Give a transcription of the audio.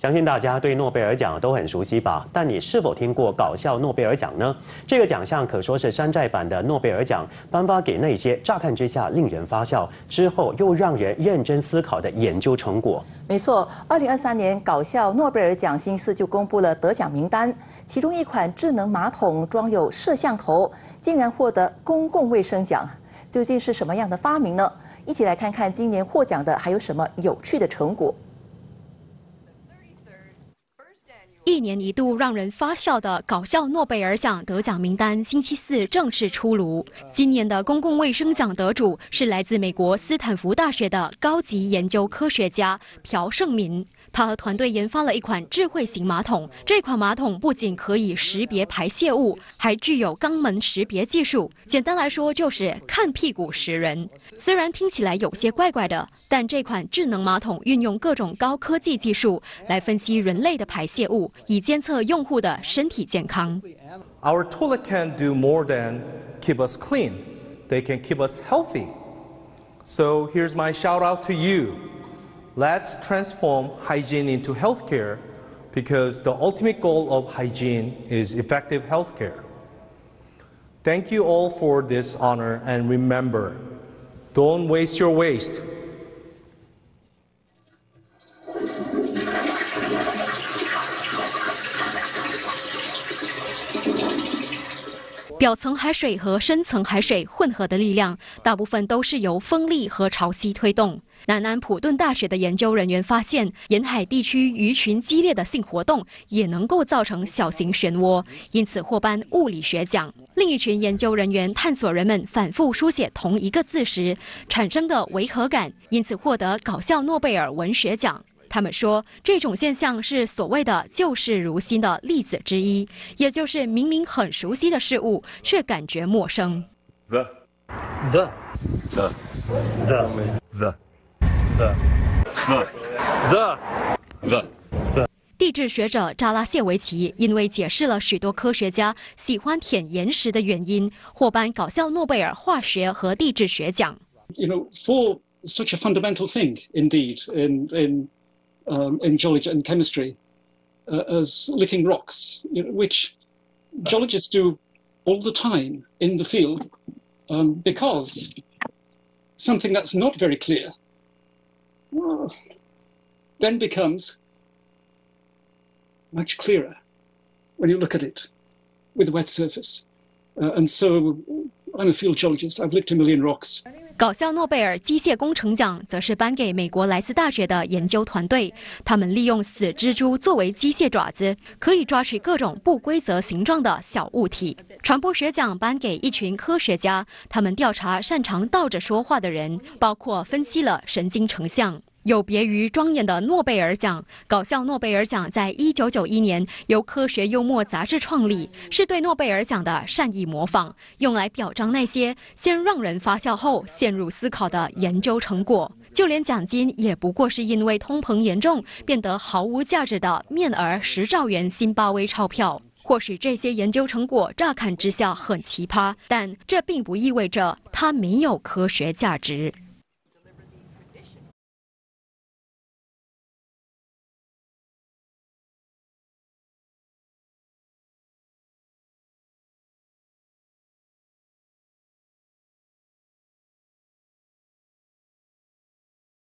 相信大家对诺贝尔奖都很熟悉吧？但你是否听过搞笑诺贝尔奖呢？这个奖项可说是山寨版的诺贝尔奖，颁发给那些乍看之下令人发笑，之后又让人认真思考的研究成果。没错，二零二三年搞笑诺贝尔奖星期四就公布了得奖名单，其中一款智能马桶装有摄像头，竟然获得公共卫生奖。究竟是什么样的发明呢？一起来看看今年获奖的还有什么有趣的成果。一年一度让人发笑的搞笑诺贝尔奖得奖名单星期四正式出炉。今年的公共卫生奖得主是来自美国斯坦福大学的高级研究科学家朴胜民。他和团队研发了一款智慧型马桶。这款马桶不仅可以识别排泄物，还具有肛门识别技术。简单来说，就是看屁股识人。虽然听起来有些怪怪的，但这款智能马桶运用各种高科技技术来分析人类的排泄物，以监测用户的身体健康。Our toilet can do more than keep us clean. They can keep us healthy. So here's my shout out to you. Let's transform hygiene into healthcare because the ultimate goal of hygiene is effective healthcare. Thank you all for this honor and remember, don't waste your waste. 南安普顿大学的研究人员发现，沿海地区鱼群激烈的性活动也能够造成小型漩涡，因此获颁物理学奖。另一群研究人员探索人们反复书写同一个字时产生的违和感，因此获得搞笑诺贝尔文学奖。他们说，这种现象是所谓的旧事如新的例子之一，也就是明明很熟悉的事物，却感觉陌生。The the the the the the the the the 地质学者扎拉谢维奇因为解释了许多科学家喜欢舔岩石的原因，获颁搞笑诺贝尔化学和地质学奖。You know, for such a fundamental thing, indeed, in in um, in geology and chemistry uh, as licking rocks, you know, which geologists do all the time in the field um, because something that's not very clear well, then becomes much clearer when you look at it with a wet surface. Uh, and so I'm a field geologist. I've licked a million rocks. 搞笑诺贝尔机械工程奖则是颁给美国莱斯大学的研究团队，他们利用死蜘蛛作为机械爪子，可以抓取各种不规则形状的小物体。传播学奖颁给一群科学家，他们调查擅长倒着说话的人，包括分析了神经成像。有别于庄严的诺贝尔奖，搞笑诺贝尔奖在一九九一年由科学幽默杂志创立，是对诺贝尔奖的善意模仿，用来表彰那些先让人发笑后陷入思考的研究成果。就连奖金也不过是因为通膨严重变得毫无价值的面额十兆元新巴威钞票。或许这些研究成果乍看之下很奇葩，但这并不意味着它没有科学价值。